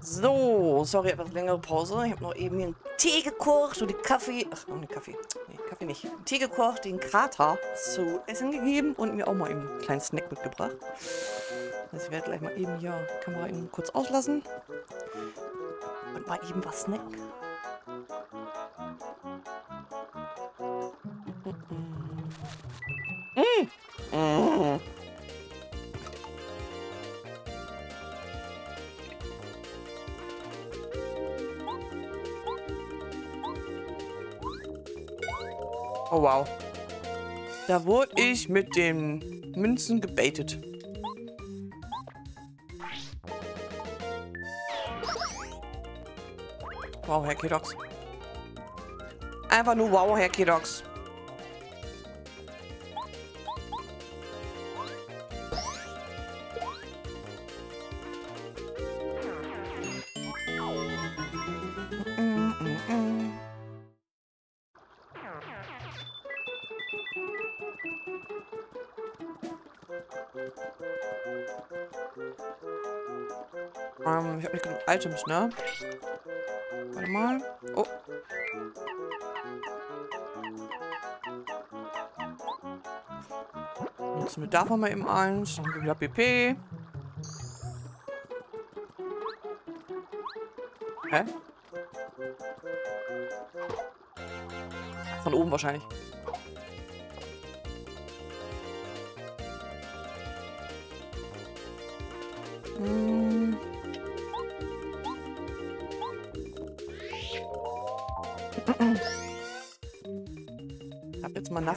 So, sorry, etwas längere Pause. Ich habe noch eben hier einen Tee gekocht und den Kaffee. Ach, noch einen Kaffee. Nee, Kaffee nicht. Einen Tee gekocht, den Kater zu essen gegeben und mir auch mal einen kleinen Snack mitgebracht. Also ich werde gleich mal eben hier die Kamera eben kurz auslassen. Und mal eben was snacken. Wow. Da wurde ich mit den Münzen gebaitet. Wow, Herr Kedox. Einfach nur wow, Herr Kedox. Items, ne? Warte mal. Oh. Nutzen wir davon mal eben eins. Dann haben wir wieder PP. Hä? Von oben wahrscheinlich.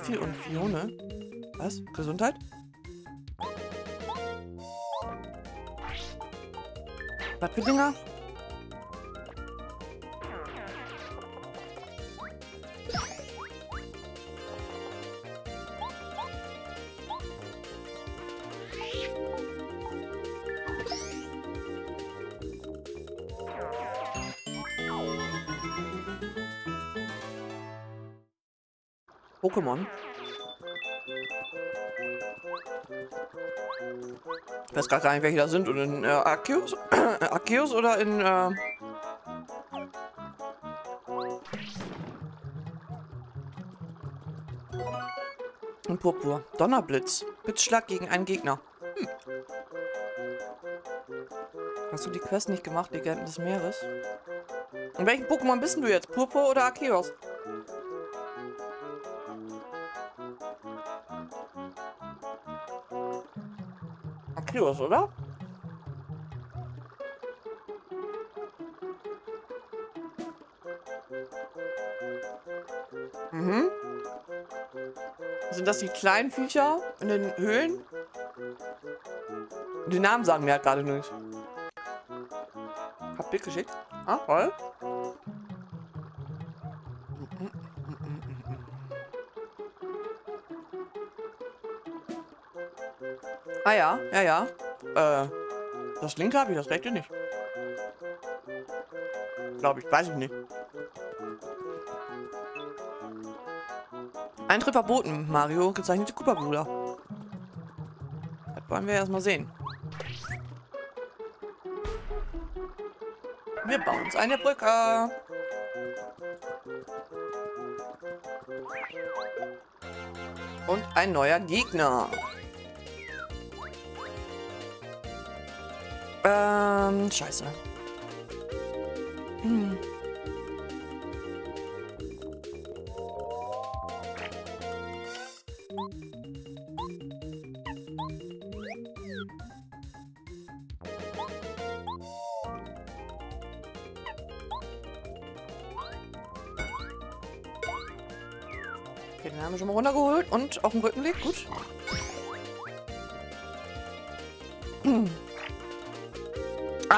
Naffi und Fione. Was? Gesundheit? Was für Dinger? Pokémon. Ich weiß gar nicht, welche da sind. Und in äh, Arceus? Arceus oder in... Äh in Purpur. Donnerblitz. Blitzschlag gegen einen Gegner. Hm. Hast du die Quest nicht gemacht, Legenden des Meeres? In welchem Pokémon bist du jetzt? Purpur oder Arceus? Arceus, oder? Mhm. Sind das die kleinen Viecher in den Höhlen? Die Namen sagen mir halt gerade nicht. Hab Bild geschickt. Ah, voll. Ah ja, ja, ja. Äh, das linke habe ich, das rechte nicht. Glaube ich, weiß ich nicht. Eintritt verboten, Mario, gezeichnete Cooper-Bruder. Das wollen wir erstmal sehen. Wir bauen uns eine Brücke. Und ein neuer Gegner. Ähm, scheiße. Hm. Okay, den haben wir schon mal runtergeholt und auf den Rücken legt. Gut.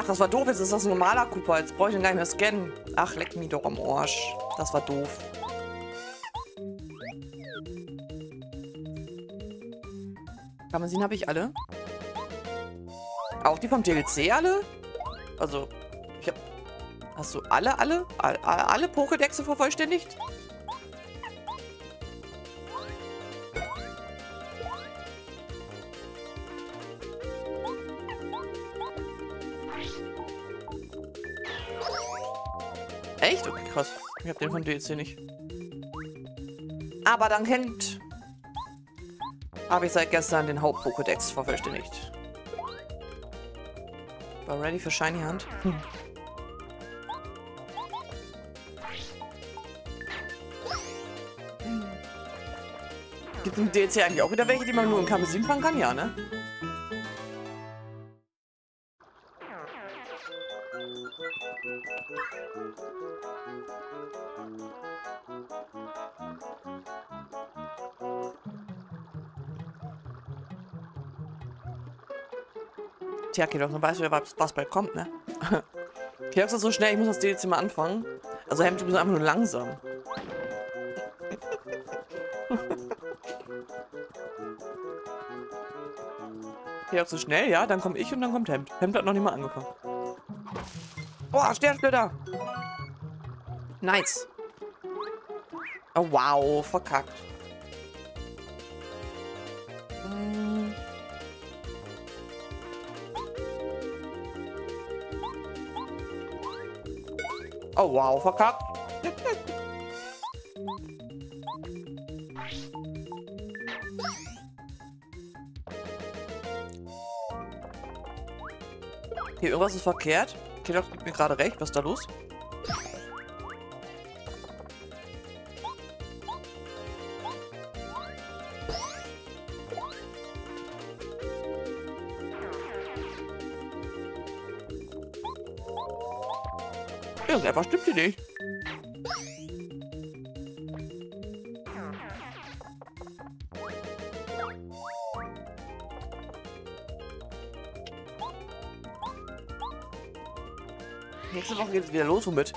Ach, das war doof. Jetzt ist das ein normaler Cooper. Jetzt brauche ich ihn gar nicht mehr scannen. Ach, leck mich doch am Arsch. Das war doof. Kann man sehen, habe ich alle. Auch die vom DLC alle? Also, ich hab... Hast du alle, alle? Alle, alle Pokédexe vervollständigt? Krass. Ich hab den von DLC nicht. Aber dann kennt... Habe ich seit gestern den Haupt-Pokédex vervollständigt. War ready für Shiny Hand? Hm. Gibt es im DLC eigentlich auch wieder welche, die man nur im Kamezin fangen kann? Ja, ne? Tja, Kelox, dann weißt du ja, was, was bald kommt, ne? Kelox ist so schnell, ich muss das DLC mal anfangen. Also Hemd, du bist einfach nur langsam. Kelox so schnell, ja, dann komme ich und dann kommt Hemd. Hemd hat noch nicht mal angefangen. Boah, Sternsplitter! Nice. Oh, wow, verkackt. Oh, wow, verkackt. Hier, irgendwas ist verkehrt. Kelox gibt mir gerade recht. Was ist da los? Irgendetwas stimmt hier nicht. Nächste Woche geht es wieder los, womit?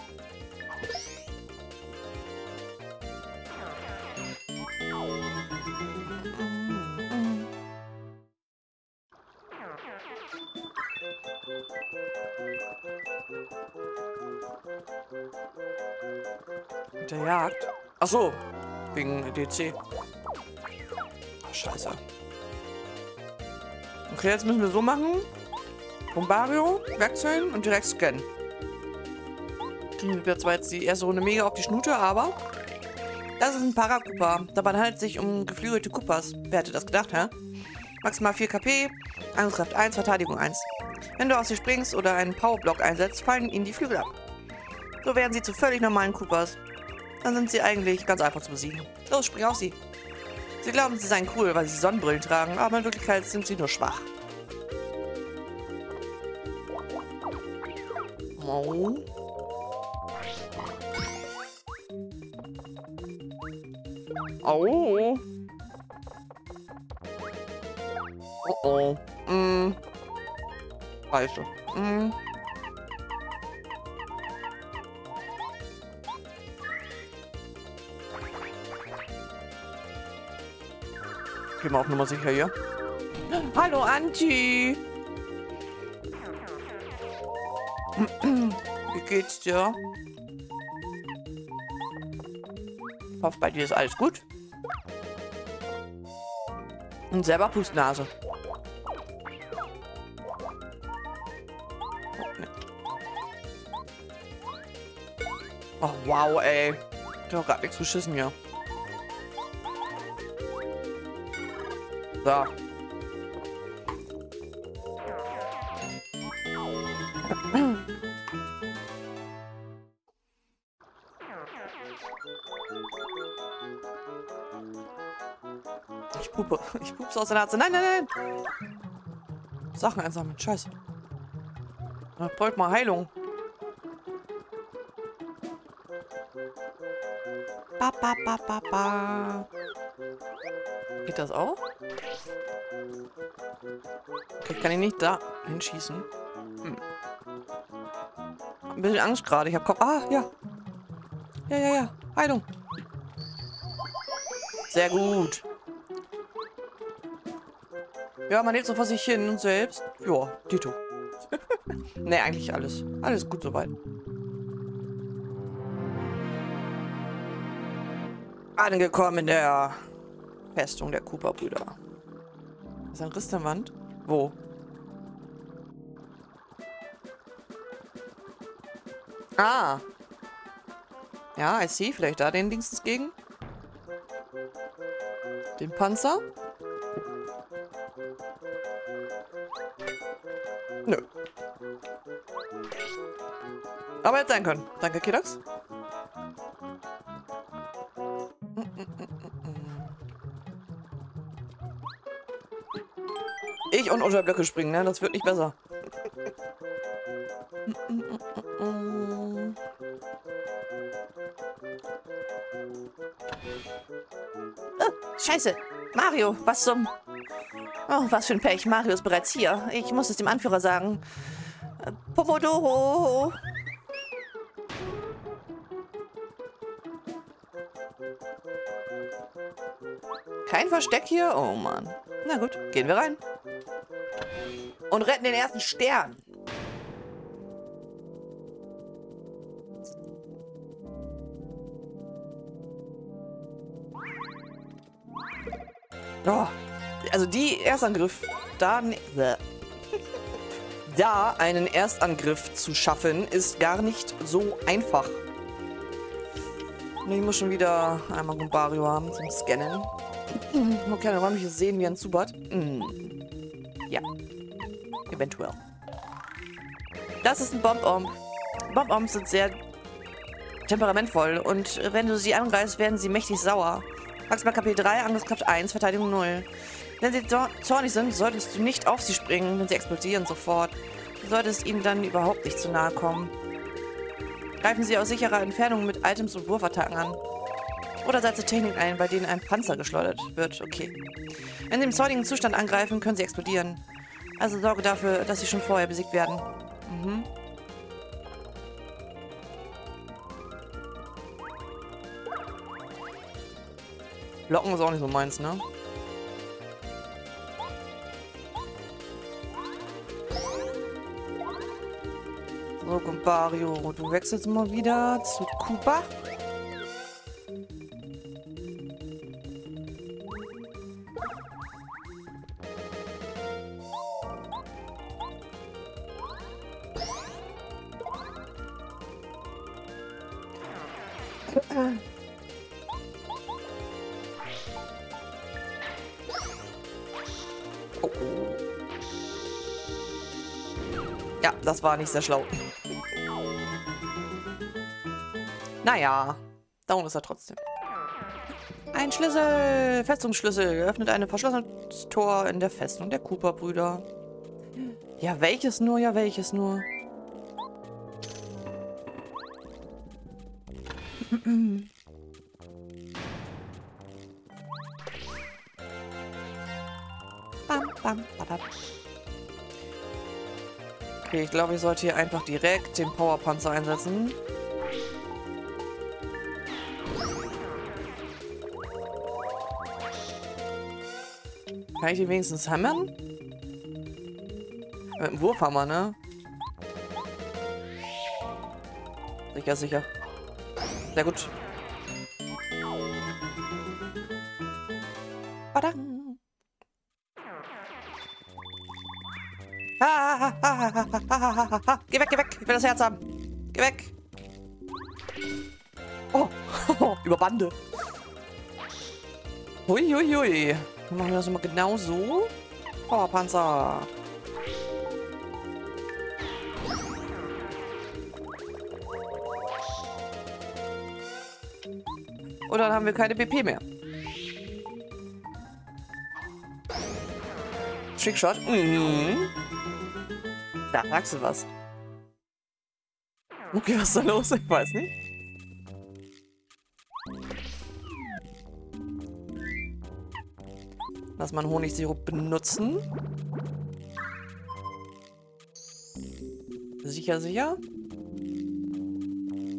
Ach so, wegen DC. Ach, scheiße. Okay, jetzt müssen wir so machen. Bombario wechseln und direkt scannen. Kriegen wir zwar jetzt die erste Runde mega auf die Schnute, aber das ist ein Parakupa. Dabei handelt es sich um geflügelte Kupas. Wer hätte das gedacht, hä? Maximal 4 KP, Angriffskraft 1, Verteidigung 1. Wenn du aus dir springst oder einen Powerblock einsetzt, fallen ihnen die Flügel ab. So werden sie zu völlig normalen Koopas. Dann sind sie eigentlich ganz einfach zu besiegen. Los, spring auf sie. Sie glauben, sie seien cool, weil sie Sonnenbrillen tragen, aber in Wirklichkeit sind sie nur schwach. Oh. Oh. Oh oh. Mm. Scheiße. Mm. Gehen wir auf Nummer sicher hier. Hallo, Anti. Wie geht's dir? Ich hoffe, bei dir ist alles gut. Und selber Pustnase. Oh, wow, ey. Ich hab grad nichts geschissen hier. So. Ich pupe. Ich pupse aus der Nase. Nein, nein, nein. Sachen einsammeln. Scheiße. Ich bräuchte mal Heilung. Ba, ba, ba, ba, ba. Geht das auch? Okay, kann ich nicht da hinschießen. Hm. Ein bisschen Angst gerade. Ich hab Kopf. Ah, ja. Ja, ja, ja. Heilung. Sehr gut. Ja, man lebt so vor sich hin und selbst. Ja, Tito. ne, eigentlich alles. Alles gut soweit. Angekommen in der Festung der Cooper-Brüder. Ist ein Riss der Wand? Wo? Ah. Ja, I see. Vielleicht da den Dingsens gegen. Den Panzer. Nö. Aber hätte sein können. Danke, Kiddox. Ich und unter Blöcke springen, ne? Das wird nicht besser. Oh, scheiße. Mario, was zum... Oh, was für ein Pech. Mario ist bereits hier. Ich muss es dem Anführer sagen. Pomodoro. Kein Versteck hier? Oh Mann. Na gut, gehen wir rein. Und retten den ersten Stern. Oh, also die Erstangriff, da, ne- da einen Erstangriff zu schaffen, ist gar nicht so einfach. Ich muss schon wieder einmal Gumbario haben zum Scannen. Okay, dann räume ich es sehen wie ein Zubat. Hm. Eventuell. Das ist ein Bomb-Omb. Bomb-Ombs sind sehr temperamentvoll und wenn du sie angreifst, werden sie mächtig sauer. Maximal KP 3, Angriffskraft 1, Verteidigung 0. Wenn sie zor- zornig sind, solltest du nicht auf sie springen, denn sie explodieren sofort. Du solltest ihnen dann überhaupt nicht zu nahe kommen. Greifen sie aus sicherer Entfernung mit Items und Wurfattacken an. Oder setze Techniken ein, bei denen ein Panzer geschleudert wird. Okay. Wenn sie im zornigen Zustand angreifen, können sie explodieren. Also sorge dafür, dass sie schon vorher besiegt werden. Mhm. Locken ist auch nicht so meins, ne? So, Gumpario, du wechselst mal wieder zu Koopa. War nicht sehr schlau. Naja, down ist er trotzdem. Ein Schlüssel, Festungsschlüssel, öffnet ein verschlossenes Tor in der Festung der Cooper-Brüder. Ja, welches nur, ja, welches nur. Bam, bam, badab. Okay, ich glaube, ich sollte hier einfach direkt den Powerpanzer einsetzen. Kann ich ihn wenigstens hammern? Mit dem Wurfhammer, ne? Sicher, sicher. Sehr gut. Geh weg, geh weg. Ich will das Herz haben. Geh weg. Oh, über Bande. Hui, hui, hui. Dann machen wir das immer genau so. Powerpanzer. Und dann haben wir keine BP mehr. Trickshot. Mhm. Da sagst du was. Okay, was ist da los? Ich weiß nicht. Lass mal einen Honigsirup benutzen. Sicher, sicher.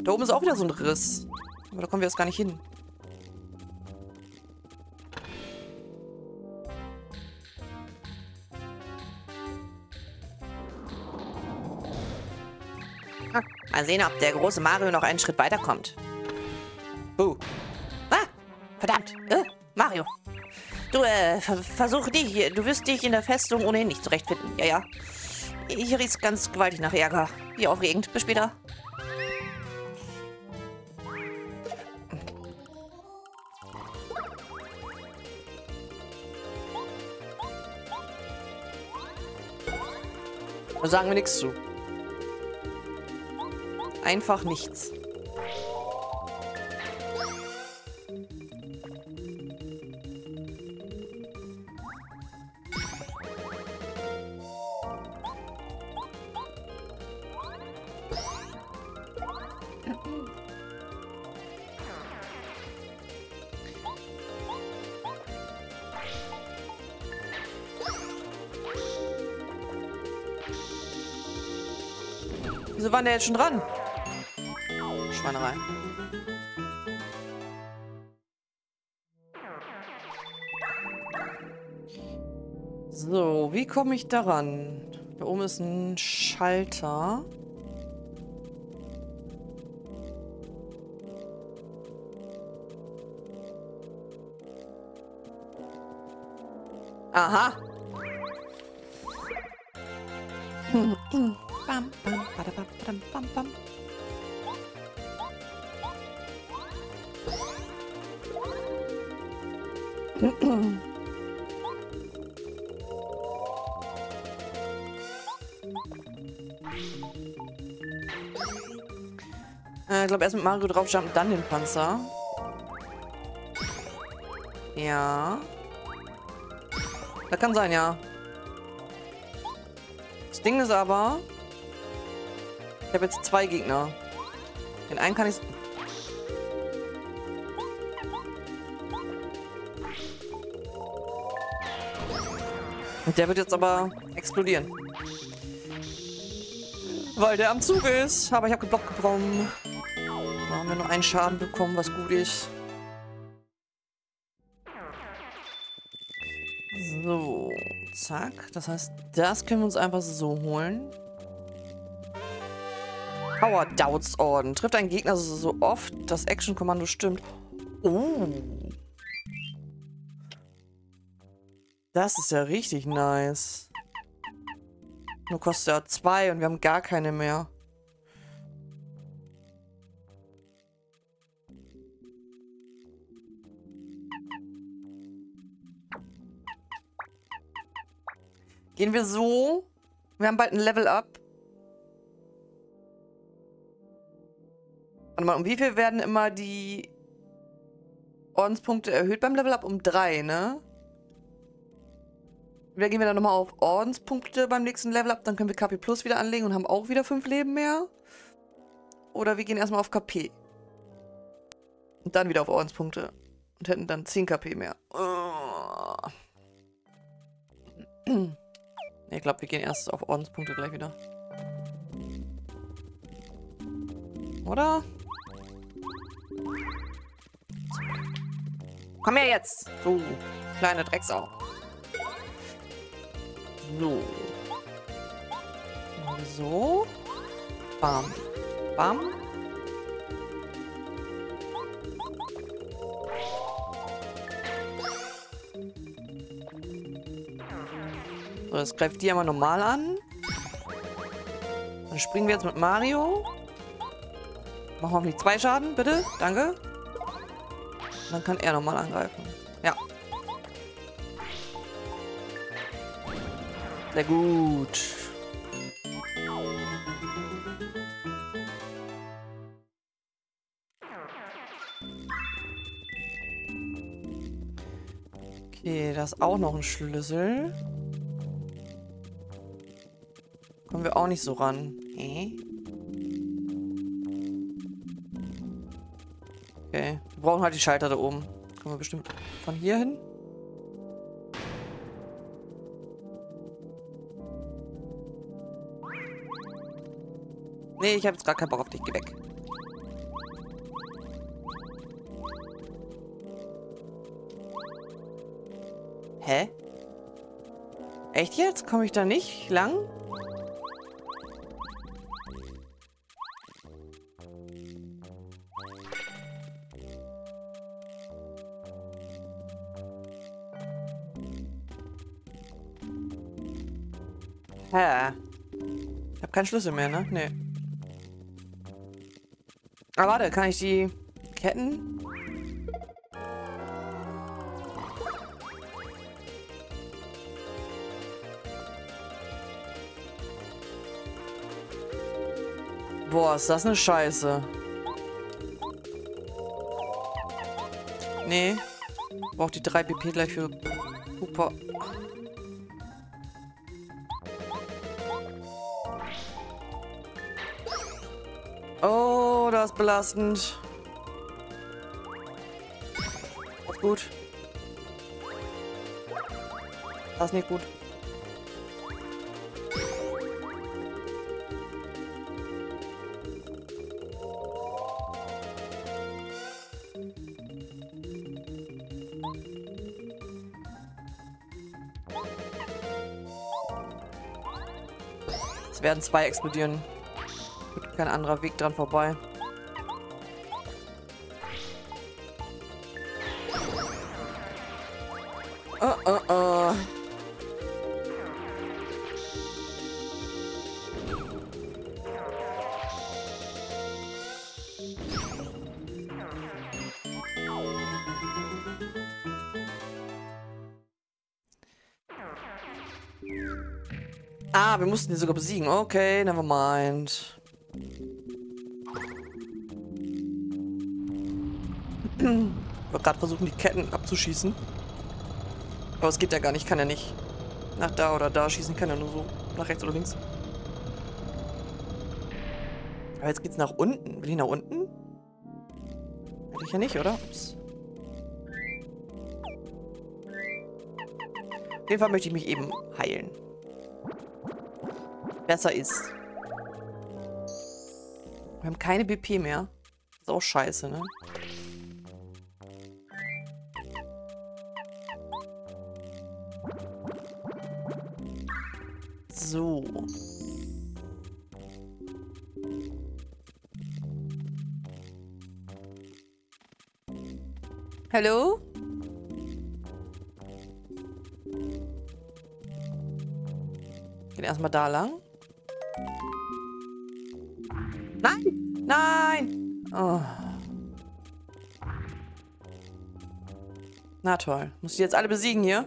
Da oben ist auch wieder so ein Riss. Aber da kommen wir jetzt gar nicht hin. Mal sehen, ob der große Mario noch einen Schritt weiterkommt. Uh. Ah! Verdammt! Äh, Mario! Du, äh, versuch dich. Du wirst dich in der Festung ohnehin nicht zurechtfinden. Ja, ja. Hier riecht ganz gewaltig nach Ärger. Wie aufregend. Bis später. Da sagen wir nichts zu. Einfach nichts. Wieso waren der jetzt schon dran? Schweinerei. So, wie komme ich daran? Da oben ist ein Schalter. Aha. Bam, bam, badabam, badam, bam, bam. Äh, ich glaube, erst mit Mario draufjumpen, dann den Panzer. Ja. Das kann sein, ja. Das Ding ist aber, ich habe jetzt zwei Gegner. Den einen kann ich... der wird jetzt aber explodieren. Weil der am Zug ist. Aber ich habe geblockt bekommen. Da haben wir nur einen Schaden bekommen, was gut ist. So, zack. Das heißt, das können wir uns einfach so holen. Power Doubts Orden. Trifft ein Gegner so, so oft, das Action-Kommando stimmt. Oh. Das ist ja richtig nice. Nur kostet er zwei und wir haben gar keine mehr. Gehen wir so. Wir haben bald ein Level Up. Warte mal, um wie viel werden immer die Ordenspunkte erhöht beim Level Up? Um drei, ne? Wieder gehen wir dann nochmal auf Ordenspunkte beim nächsten Level Up. Dann können wir KP Plus wieder anlegen und haben auch wieder fünf Leben mehr. Oder wir gehen erstmal auf KP. Und dann wieder auf Ordenspunkte. Und hätten dann 10 KP mehr. Ich glaube, wir gehen erst auf Ordenspunkte gleich wieder. Oder? Komm her jetzt, du kleine Drecksau. So. So. Bam. Bam. So, das greift die einmal normal an. Dann springen wir jetzt mit Mario. Machen wir hoffentlich zwei Schaden, bitte. Danke. Dann kann er nochmal angreifen. Sehr gut. Okay, da ist auch noch ein Schlüssel. Kommen wir auch nicht so ran. Hä? Okay. Wir brauchen halt die Schalter da oben. Kommen wir bestimmt von hier hin? Nee, ich habe jetzt gar keinen Bock auf dich. Geh weg. Hä? Echt jetzt? Komme ich da nicht lang? Hä? Ich habe keinen Schlüssel mehr, ne? Nee. Ah, warte, kann ich die Ketten? Boah, ist das eine Scheiße. Nee. Braucht die 3 BP gleich für Pupa. Ist belastend. Das ist gut. Das ist nicht gut. Es werden zwei explodieren. Kein anderer Weg dran vorbei. Mussten die sogar besiegen. Okay, never mind. Ich wollte gerade versuchen, die Ketten abzuschießen. Aber es geht ja gar nicht. Kann ja nicht nach da oder da schießen. Kann ja nur so nach rechts oder links. Aber jetzt geht's nach unten. Will ich nach unten? Will ich ja nicht, oder? Ups. Auf jeden Fall möchte ich mich eben heilen. Besser ist. Wir haben keine BP mehr. Ist auch scheiße, ne? So. Hallo? Gehen erstmal da lang. Na toll. Muss ich jetzt alle besiegen hier?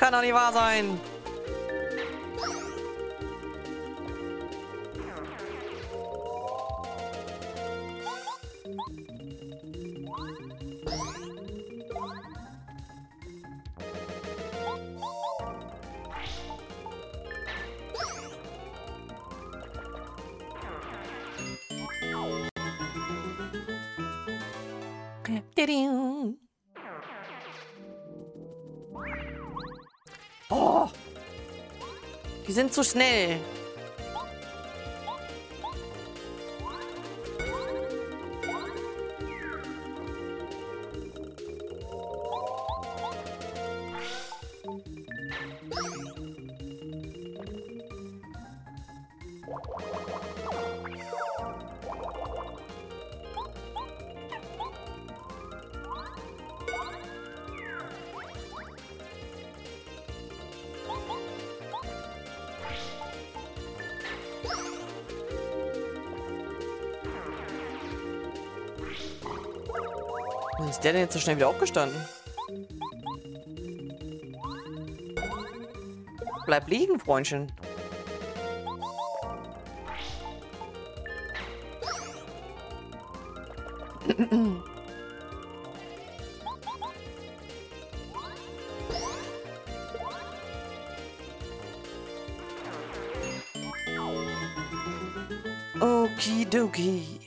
Kann doch nicht wahr sein. Sind zu schnell. Ist der denn jetzt so schnell wieder aufgestanden? Bleib liegen, Freundchen. Okidoki.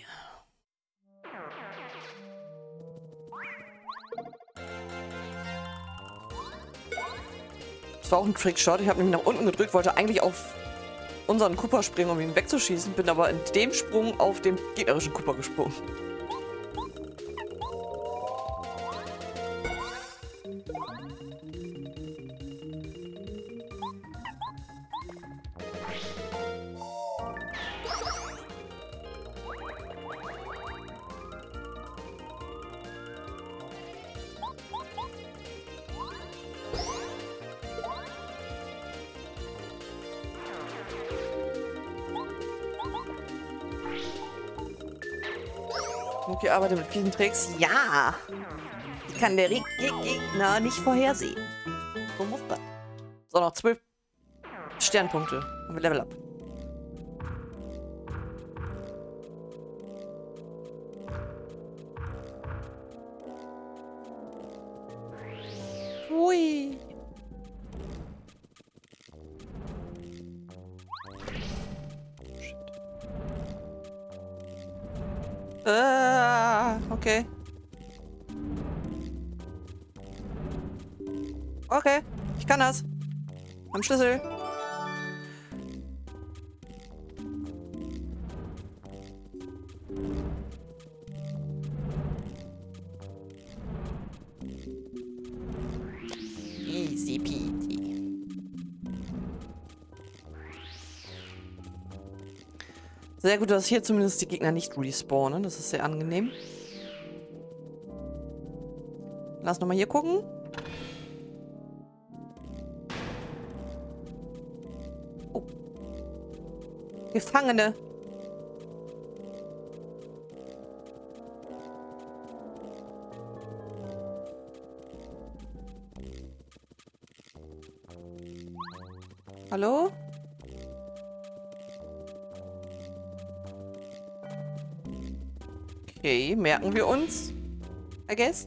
Trickshot. Ich habe nämlich nach unten gedrückt, wollte eigentlich auf unseren Cooper springen, um ihn wegzuschießen, bin aber in dem Sprung auf den gegnerischen Cooper gesprungen. Okay, arbeite mit vielen Tricks. Ja! Ich kann der Re Ge Gegner nicht vorhersehen. So muss das. So, noch zwölf Sternpunkte. Haben wir Level up. Ich kann das. Am Schlüssel. Easy peasy. Sehr gut, dass hier zumindest die Gegner nicht respawnen. Das ist sehr angenehm. Lass nochmal hier gucken. Gefangene. Hallo? Okay, merken wir uns. I guess.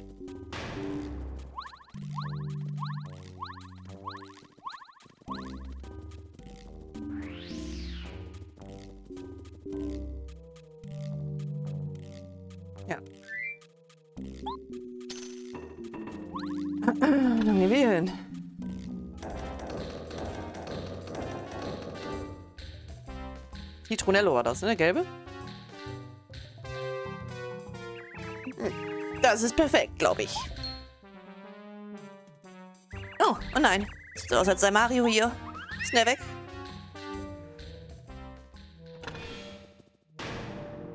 Citronello war das, ne? Gelbe? Das ist perfekt, glaube ich. Oh, oh nein. Sieht so aus, als sei Mario hier. Schnell weg.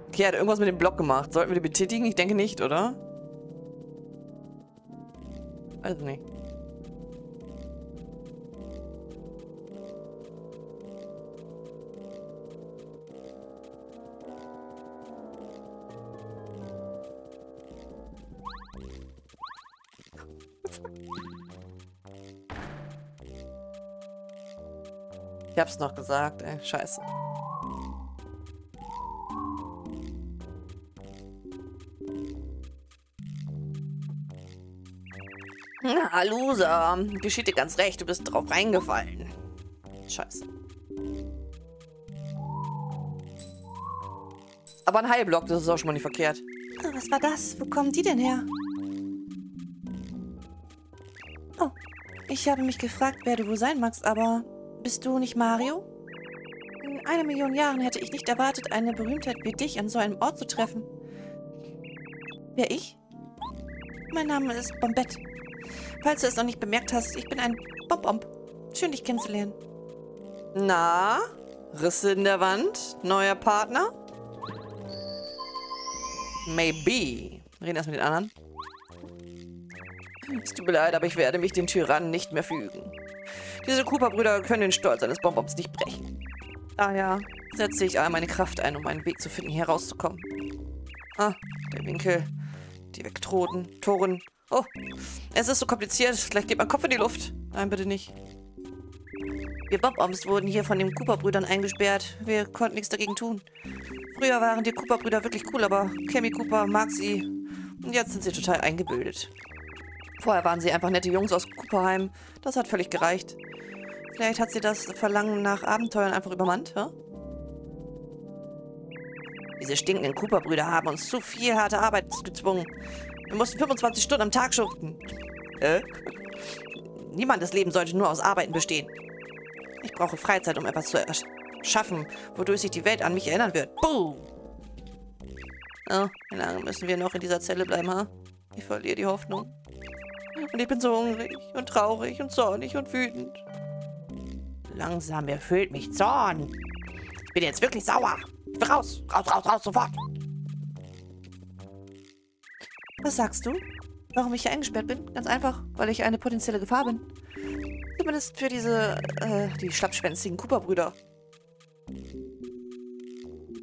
Okay, er hat irgendwas mit dem Block gemacht. Sollten wir die betätigen? Ich denke nicht, oder? Also nicht. Noch gesagt, ey. Scheiße. Na, Loser. Geschieht dir ganz recht, du bist drauf reingefallen. Scheiße. Aber ein Heilblock, das ist auch schon mal nicht verkehrt. Ah, Was war das? Wo kommen die denn her? Oh, ich habe mich gefragt, wer du wohl sein magst, aber bist du nicht Mario? In einer Million Jahren hätte ich nicht erwartet, eine Berühmtheit wie dich an so einem Ort zu treffen. Wer ich? Mein Name ist Bombette. Falls du es noch nicht bemerkt hast, ich bin ein Bob-Omb. Schön, dich kennenzulernen. Na? Risse in der Wand? Neuer Partner? Maybe. Reden erst mit den anderen. Es tut mir leid, aber ich werde mich dem Tyrannen nicht mehr fügen. Diese Cooper-Brüder können den Stolz eines Bonbons nicht brechen. Daher setze ich all meine Kraft ein, um einen Weg zu finden, hier rauszukommen. Ah, der Winkel. Die Vektoren, Toren. Oh, es ist so kompliziert. Gleich geht mein Kopf in die Luft. Nein, bitte nicht. Wir Bob-Oms wurden hier von den Cooper-Brüdern eingesperrt. Wir konnten nichts dagegen tun. Früher waren die Cooper-Brüder wirklich cool, aber Cammy Cooper mag sie. Und jetzt sind sie total eingebildet. Vorher waren sie einfach nette Jungs aus Cooperheim. Das hat völlig gereicht. Vielleicht hat sie das Verlangen nach Abenteuern einfach übermannt, hä? Diese stinkenden Cooper-Brüder haben uns zu viel harte Arbeit gezwungen. Wir mussten 25 Stunden am Tag schuften. Äh? Niemandes Leben sollte nur aus Arbeiten bestehen. Ich brauche Freizeit, um etwas zu ersch- schaffen, wodurch sich die Welt an mich erinnern wird. Boom! Oh, wie lange müssen wir noch in dieser Zelle bleiben, ha? Ich verliere die Hoffnung. Und ich bin so hungrig und traurig und zornig und wütend. Langsam erfüllt mich Zorn. Ich bin jetzt wirklich sauer. Ich will raus, raus, raus, raus, sofort. Was sagst du? Warum ich hier eingesperrt bin? Ganz einfach, weil ich eine potenzielle Gefahr bin. Zumindest für diese, äh, die schlappschwänzigen Cooper-Brüder.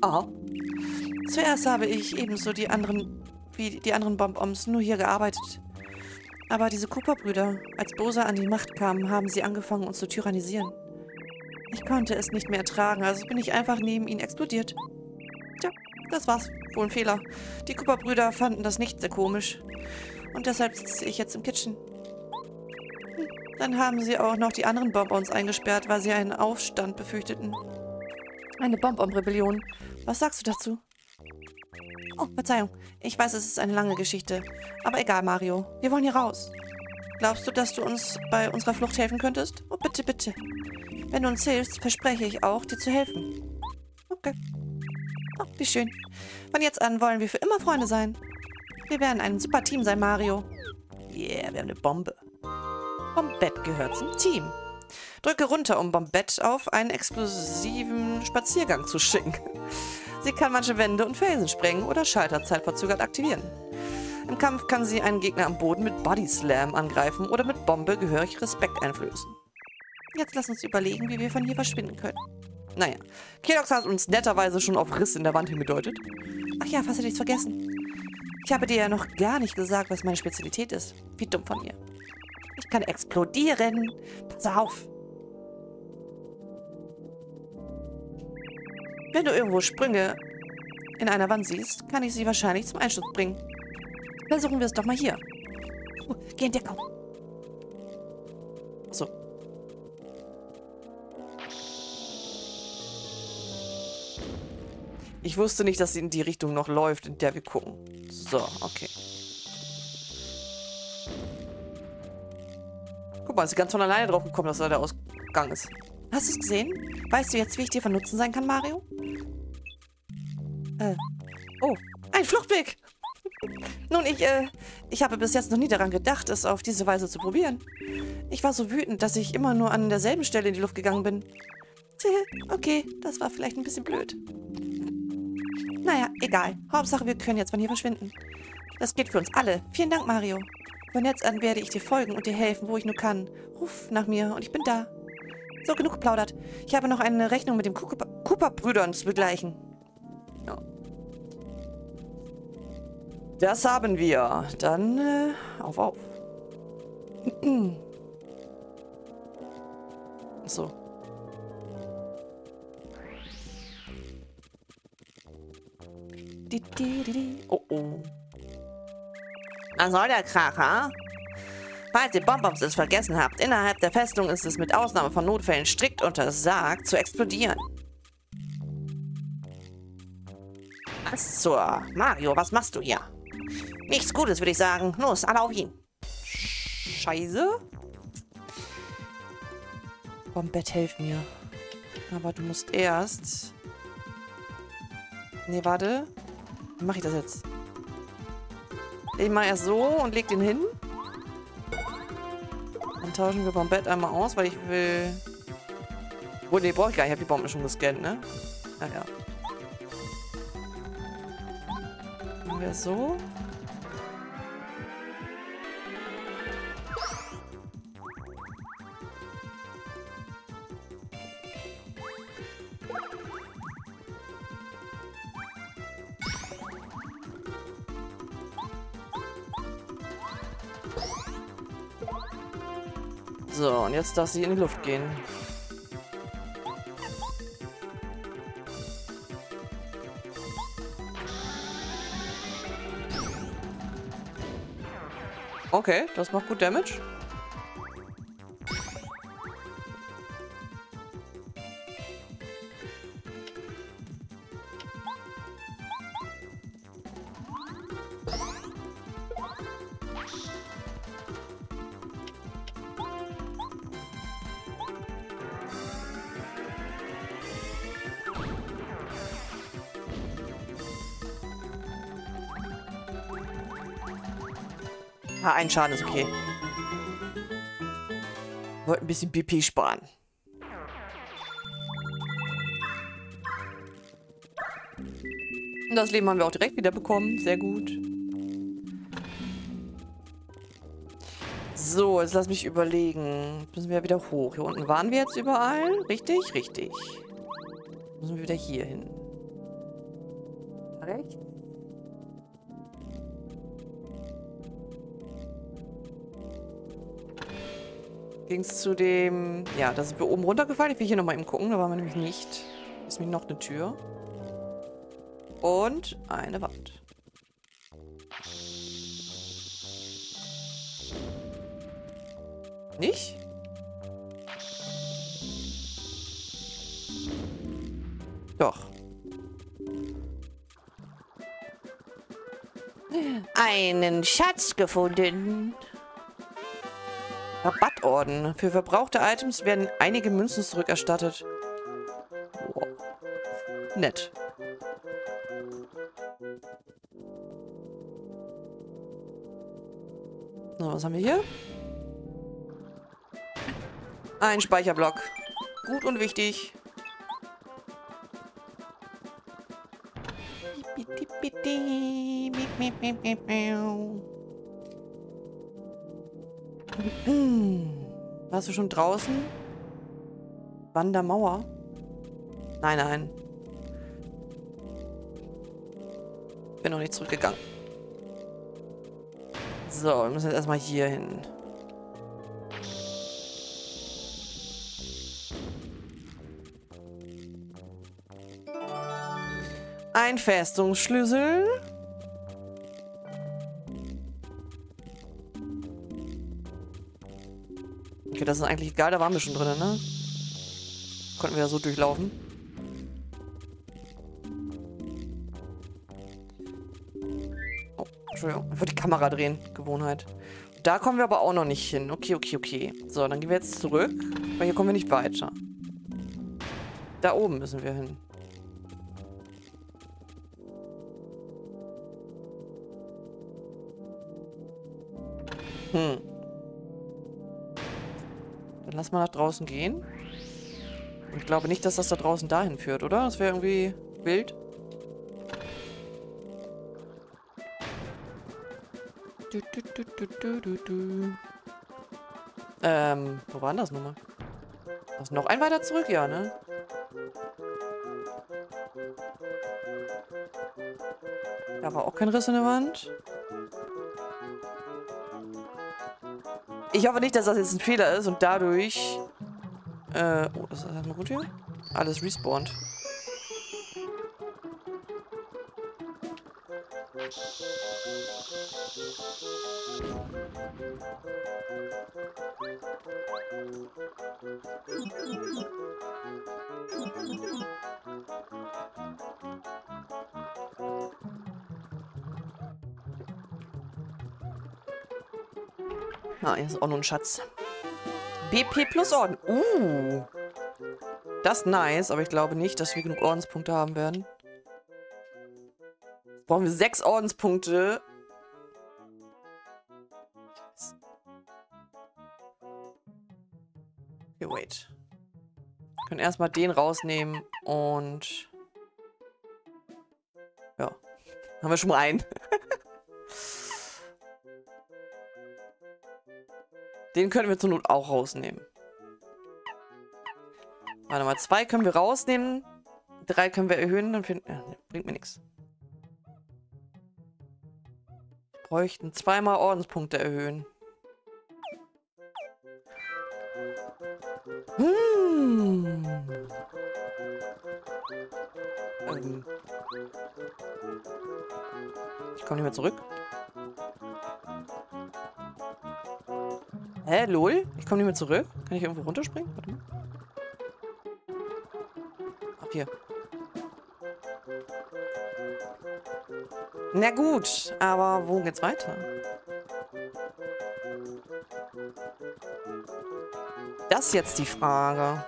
Aha. Zuerst habe ich ebenso die anderen, wie die anderen Bonbons nur hier gearbeitet. Aber diese Cooper-Brüder, als Bosa an die Macht kamen, haben sie angefangen, uns zu tyrannisieren. Ich konnte es nicht mehr ertragen, also bin ich einfach neben ihnen explodiert. Tja, das war's. Wohl ein Fehler. Die Cooper-Brüder fanden das nicht sehr komisch. Und deshalb sitze ich jetzt im Kitchen. Hm, dann haben sie auch noch die anderen Bonbons eingesperrt, weil sie einen Aufstand befürchteten. Eine Bonbon-Rebellion. Was sagst du dazu? Oh, Verzeihung. Ich weiß, es ist eine lange Geschichte. Aber egal, Mario. Wir wollen hier raus. Glaubst du, dass du uns bei unserer Flucht helfen könntest? Oh, bitte, bitte. Wenn du uns hilfst, verspreche ich auch, dir zu helfen. Okay. Oh, wie schön. Von jetzt an wollen wir für immer Freunde sein. Wir werden ein super Team sein, Mario. Yeah, wir haben eine Bombe. Bombett gehört zum Team. Drücke runter, um Bombett auf einen explosiven Spaziergang zu schicken. Sie kann manche Wände und Felsen sprengen oder Schalter zeitverzögert aktivieren. Im Kampf kann sie einen Gegner am Boden mit Body Slam angreifen oder mit Bombe gehörig Respekt einflößen. Jetzt lass uns überlegen, wie wir von hier verschwinden können. Naja, Kelox hat uns netterweise schon auf Riss in der Wand hingedeutet. Ach ja, fast hätte ich's vergessen. Ich habe dir ja noch gar nicht gesagt, was meine Spezialität ist. Wie dumm von mir. Ich kann explodieren. Pass auf. Wenn du irgendwo Sprünge in einer Wand siehst, kann ich sie wahrscheinlich zum Einsturz bringen. Versuchen wir es doch mal hier. Oh, geh in Deckung. So. Ich wusste nicht, dass sie in die Richtung noch läuft, in der wir gucken. So, okay. Guck mal, ist sie ganz von alleine drauf gekommen, dass da der Ausgang ist. Hast du es gesehen? Weißt du jetzt, wie ich dir von Nutzen sein kann, Mario? Nun, ich, äh, ich habe bis jetzt noch nie daran gedacht, es auf diese Weise zu probieren. Ich war so wütend, dass ich immer nur an derselben Stelle in die Luft gegangen bin. Okay, das war vielleicht ein bisschen blöd. Naja, egal. Hauptsache, wir können jetzt von hier verschwinden. Das geht für uns alle. Vielen Dank, Mario. Von jetzt an werde ich dir folgen und dir helfen, wo ich nur kann. Ruf nach mir und ich bin da. So, genug geplaudert. Ich habe noch eine Rechnung mit den Cooper-Brüdern zu begleichen. Ja. Das haben wir. Dann, äh, auf, auf. so. Oh, oh. Was soll der Kracher? Falls ihr Bonbons es vergessen habt, innerhalb der Festung ist es mit Ausnahme von Notfällen strikt untersagt, zu explodieren. Zur... Mario, was machst du hier? Nichts Gutes, würde ich sagen. Los, alle auf ihn. Scheiße. Bombett, helf mir. Aber du musst erst... Nee, warte. Wie mache ich das jetzt? Ich mache erst so und leg den hin. Dann tauschen wir Bombett einmal aus, weil ich will... Oh, nee, brauche ich gar nicht. Ich habe die Bombe schon gescannt, ne? Naja. Machen wir so. So, und jetzt darf sie in die Luft gehen. Okay, das macht gut Damage. Ein Schaden ist okay. Wollte ein bisschen BP sparen. Und das Leben haben wir auch direkt wieder bekommen. Sehr gut. So, jetzt lass mich überlegen. Müssen wir wieder hoch. Hier unten waren wir jetzt überall. Richtig? Richtig. Müssen wir wieder hier hin. Ging es zu dem... Ja, das ist oben runtergefallen. Ich will hier nochmal eben gucken. Da waren wir nämlich nicht. Ist mir noch eine Tür. Und eine Wand. Nicht? Doch. Einen Schatz gefunden. Rabattorden. Für verbrauchte Items werden einige Münzen zurückerstattet. Wow. Nett. So, was haben wir hier? Ein Speicherblock. Gut und wichtig. Warst du schon draußen? Wandermauer? Nein, nein. Bin noch nicht zurückgegangen. So, wir müssen jetzt erstmal hier hin. Ein Festungsschlüssel. Das ist eigentlich egal, da waren wir schon drin, ne? Konnten wir ja so durchlaufen. Oh, Entschuldigung. Ich wollte die Kamera drehen. Gewohnheit. Da kommen wir aber auch noch nicht hin. Okay, okay, okay. So, dann gehen wir jetzt zurück. Weil hier kommen wir nicht weiter. Da oben müssen wir hin. Hm. Lass mal nach draußen gehen. Ich glaube nicht, dass das da draußen dahin führt, oder? Das wäre irgendwie wild. Du, du, du, Ähm, wo war denn das nochmal? Was, noch ein weiter zurück? Ja, ne? Da war auch kein Riss in der Wand. Ich hoffe nicht, dass das jetzt ein Fehler ist und dadurch... Äh, oh, ist das erstmal gut hier? Alles respawnt. Ist auch noch ein Schatz. BP plus Orden. Uh. Das ist nice, aber ich glaube nicht, dass wir genug Ordenspunkte haben werden. Brauchen wir sechs Ordenspunkte. Okay, wait. Wir können erstmal den rausnehmen und... Ja. Haben wir schon mal einen. Den können wir zur Not auch rausnehmen. Warte mal, zwei können wir rausnehmen. Drei können wir erhöhen, dann finden... Äh, bringt mir nichts. Bräuchten zweimal Ordenspunkte erhöhen. Hm. Ähm. Ich komme nicht mehr zurück. Hä, lol? Ich komme nicht mehr zurück? Kann ich irgendwo runterspringen? Warte mal. Ab hier. Na gut, aber wo geht's weiter? Das ist jetzt die Frage.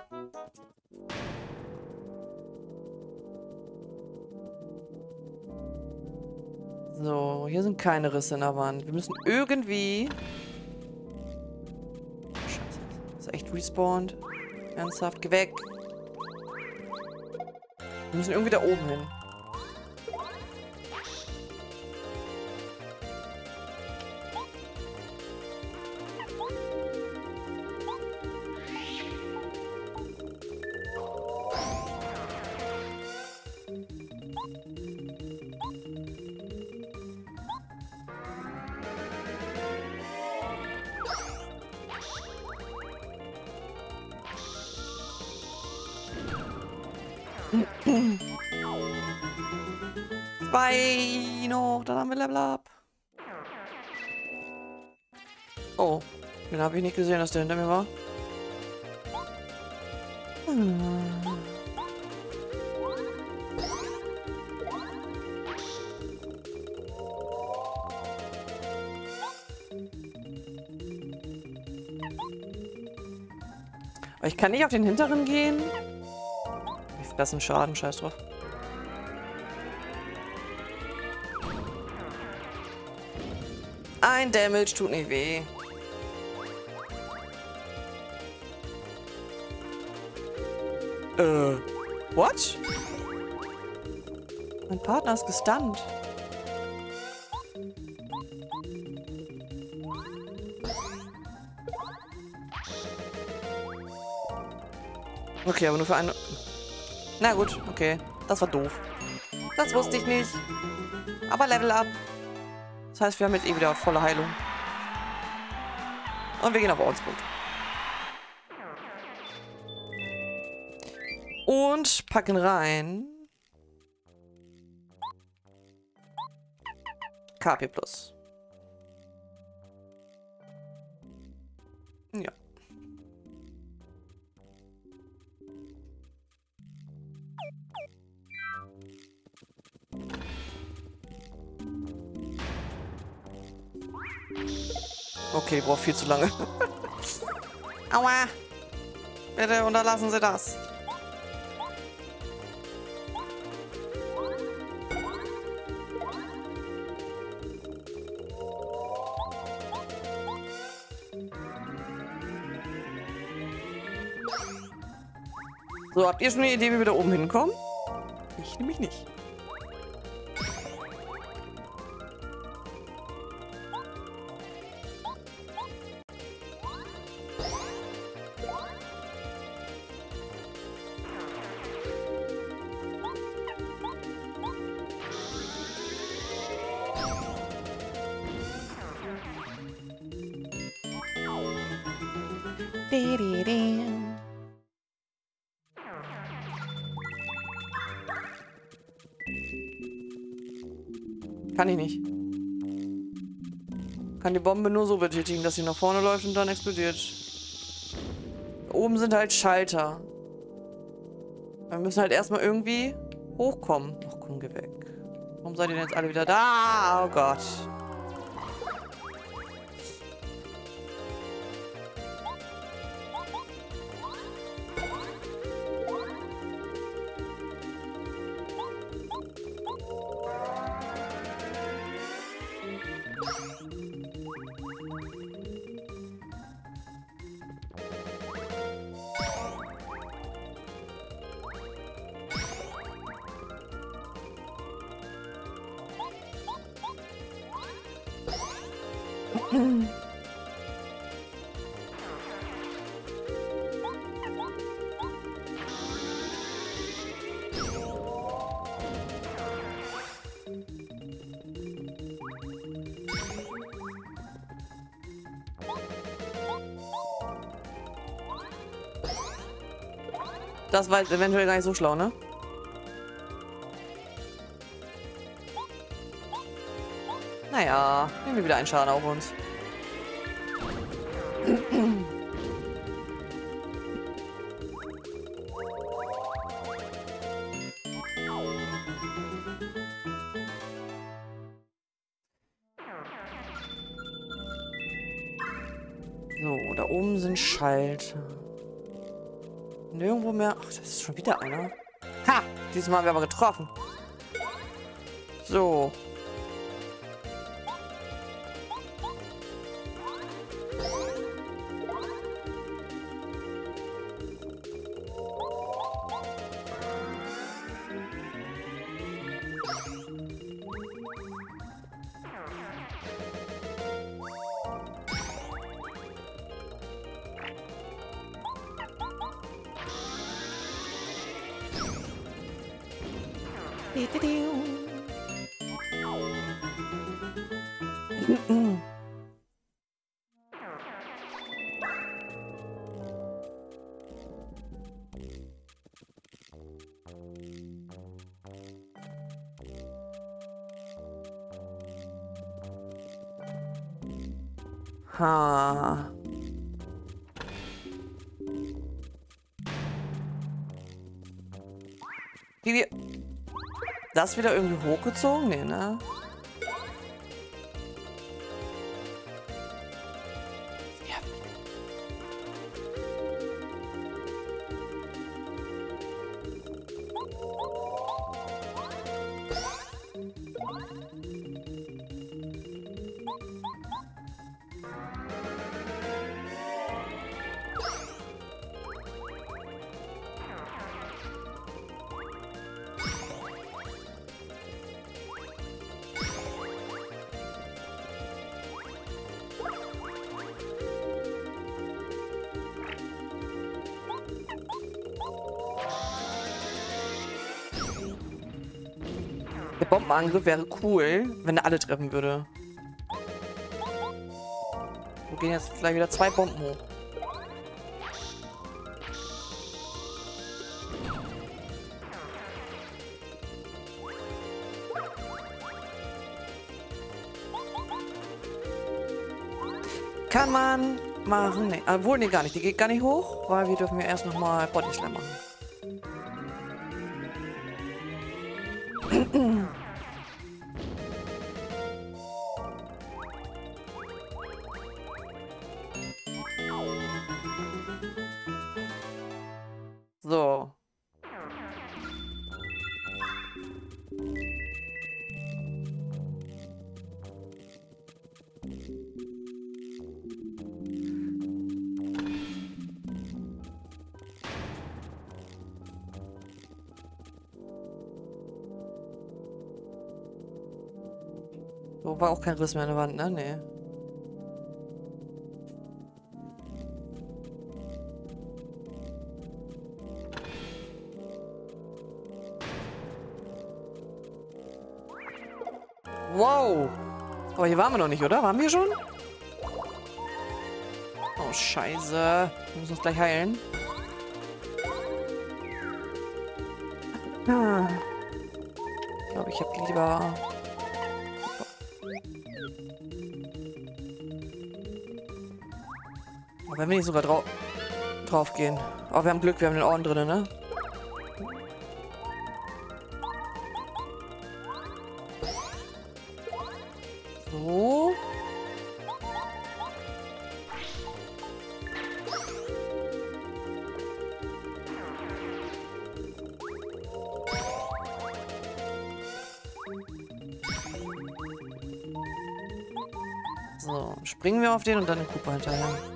So, hier sind keine Risse in der Wand. Wir müssen irgendwie respawned. Ernsthaft, geh weg. Wir müssen irgendwie da oben hin. Ich nicht gesehen, dass der hinter mir war. Aber ich kann nicht auf den hinteren gehen. Ich fressen Schaden, scheiß drauf. Ein Damage tut nicht weh. Äh, what? Mein Partner ist gestunt. Okay, aber nur für eine... Na gut, okay. Das war doof. Das wusste ich nicht. Aber Level up. Das heißt, wir haben jetzt eh wieder volle Heilung. Und wir gehen auf Ornspunkt. Und packen rein. KP Plus. Ja. Okay, braucht viel zu lange. Aua! Bitte unterlassen Sie das. So, habt ihr schon eine Idee, wie wir da oben hinkommen? Ich nämlich nicht. Ich nicht. Kann die Bombe nur so betätigen, dass sie nach vorne läuft und dann explodiert. Oben sind halt Schalter. Wir müssen halt erstmal irgendwie hochkommen. Ach komm, geh weg. Warum seid ihr denn jetzt alle wieder da? Oh Gott. Das war jetzt eventuell gar nicht so schlau, ne? Naja, nehmen wir wieder einen Schaden auf uns. Schalter. Nirgendwo mehr. Ach, das ist schon wieder einer. Ha! Diesmal haben wir aber getroffen. So. Wie wir... Das wieder irgendwie hochgezogen? Nee, ne? Bombenangriff wäre cool, wenn er alle treffen würde. Wir gehen jetzt gleich wieder zwei Bomben hoch. Kann man machen. Nee, obwohl, nee, gar nicht. Die geht gar nicht hoch, weil wir dürfen ja erst nochmal Body Slam machen. Auch kein Riss mehr an der Wand, ne? Nee. Wow. Aber hier waren wir noch nicht, oder? Waren wir schon? Oh, scheiße. Wir müssen uns gleich heilen. Ah. Ich glaube, ich habe lieber... Aber wenn wir nicht sogar drau drauf gehen. Aber wir haben Glück, wir haben den Orden drin, ne? So. So, springen wir auf den und dann den Cooper hinterher.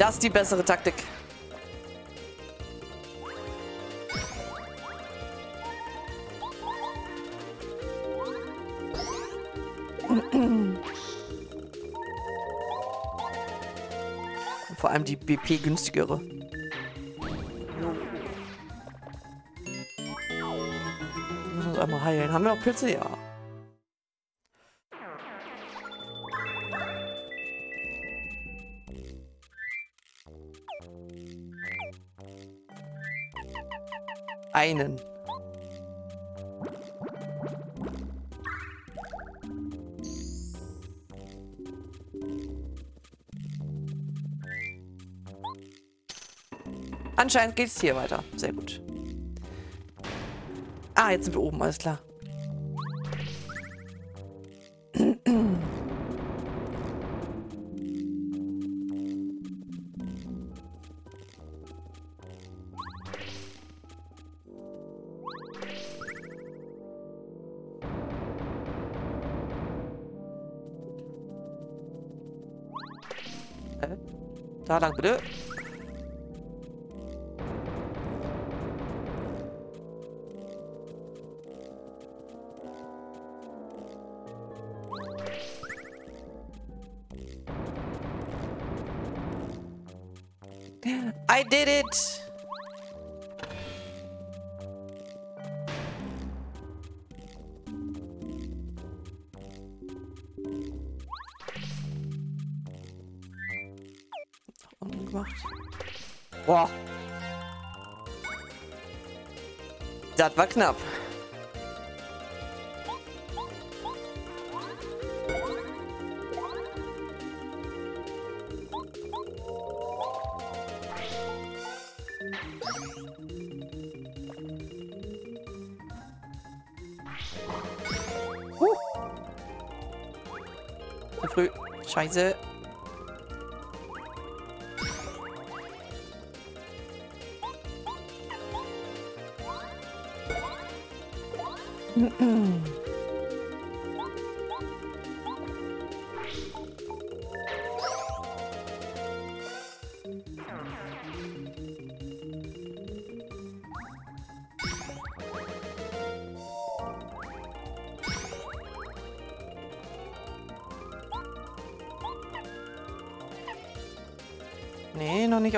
Das ist die bessere Taktik. Vor allem die BP günstigere. Wir müssen uns einmal heilen. Haben wir auch Pilze? Ja. Einen. Anscheinend geht es hier weiter. Sehr gut. Ah, jetzt sind wir oben, alles klar. Da lang gemacht. Boah. Das war knapp. Huh. Früh. Scheiße.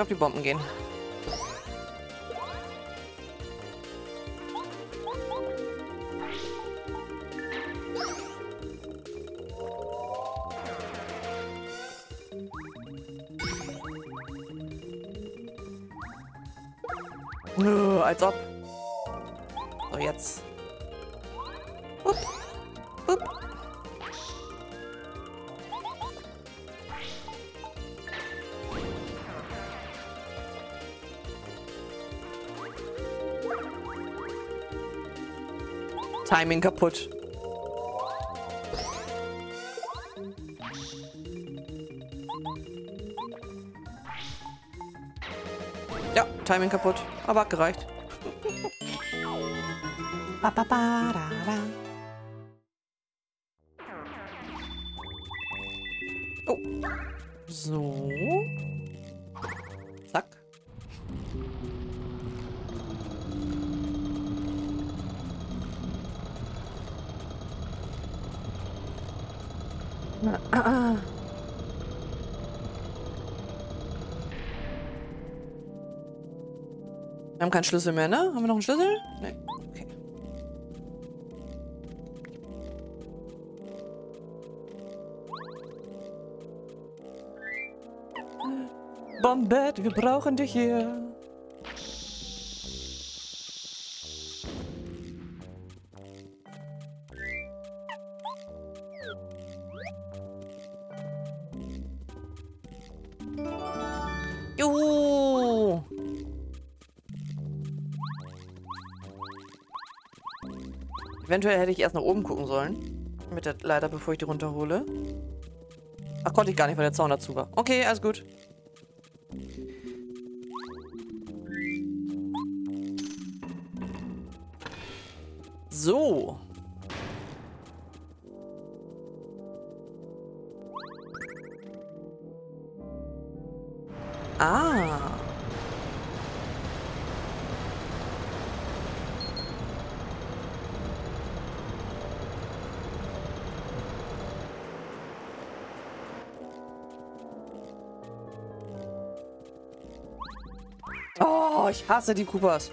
Auf die Bomben gehen. Timing kaputt. Ja, Timing kaputt. Aber hat gereicht. Ba, ba, ba, da, da. Oh. So. Na, ah, ah. Wir haben keinen Schlüssel mehr, ne? Haben wir noch einen Schlüssel? Nee. Okay. Bombett, wir brauchen dich hier. Eventuell hätte ich erst nach oben gucken sollen. Mit der Leiter, bevor ich die runterhole. Ach, konnte ich gar nicht, weil der Zaun dazu war. Okay, alles gut. So. Ah. Ich hasse die Koopas.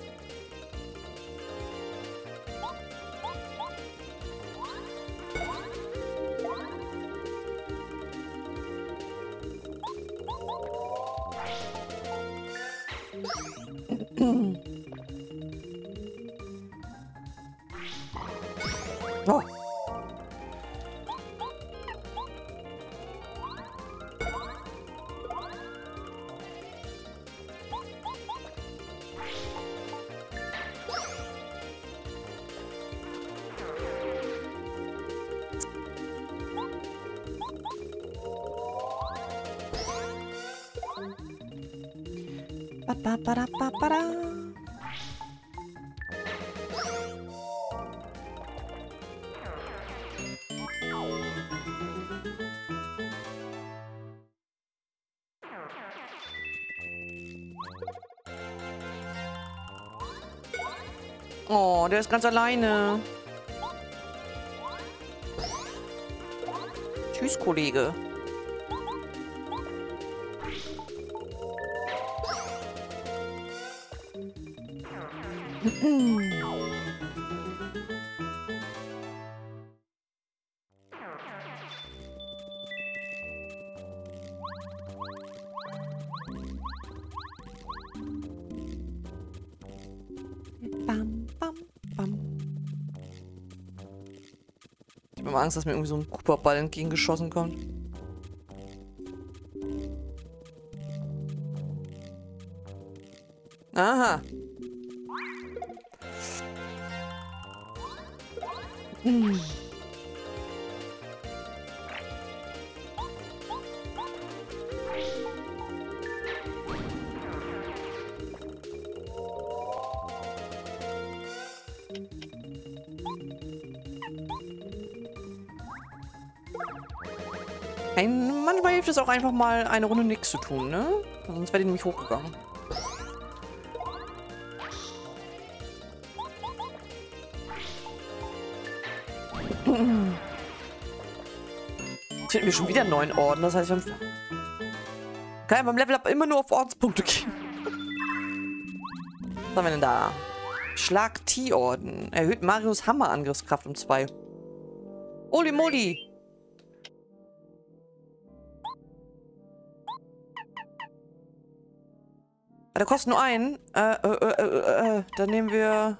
Oh, der ist ganz alleine. Tschüss, Kollege. Bam, Angst, dass mir irgendwie so ein Cooper-Ball entgegengeschossen kommt. Aha. Einfach mal, eine Runde nichts zu tun, ne? Sonst wäre die nämlich hochgegangen. Jetzt finden wir schon wieder neun Orden. Das heißt, wir haben... Kann beim Level-Up immer nur auf Ordenspunkte gehen. Was haben wir denn da? Schlag T-Orden. Erhöht Marios Hammer-Angriffskraft um zwei. Oli Moli! Der kostet nur einen. Äh, äh, äh, äh, äh, dann nehmen wir...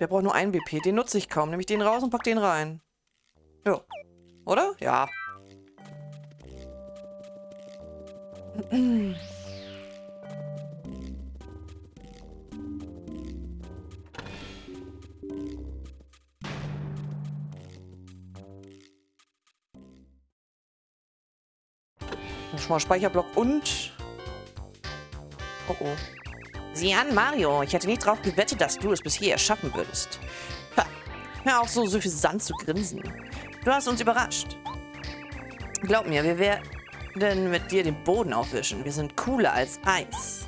Der braucht nur einen BP. Den nutze ich kaum. Nehme ich den raus und pack den rein. Ja. Oder? Ja. Schon mal Speicherblock und... Oh oh. Sieh an, Mario. Ich hätte nicht drauf gewettet, dass du es bis hierher schaffen würdest. Ha. Hör auf, so, Sand zu grinsen. Du hast uns überrascht. Glaub mir, wir werden mit dir den Boden aufwischen. Wir sind cooler als Eis.